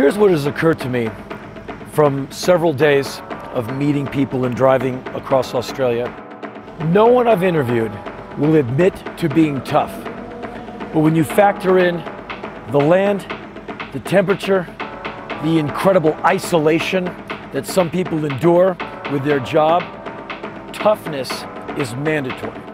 Here's what has occurred to me from several days of meeting people and driving across Australia. No one I've interviewed will admit to being tough. But when you factor in the land, the temperature, the incredible isolation that some people endure with their job, toughness is mandatory.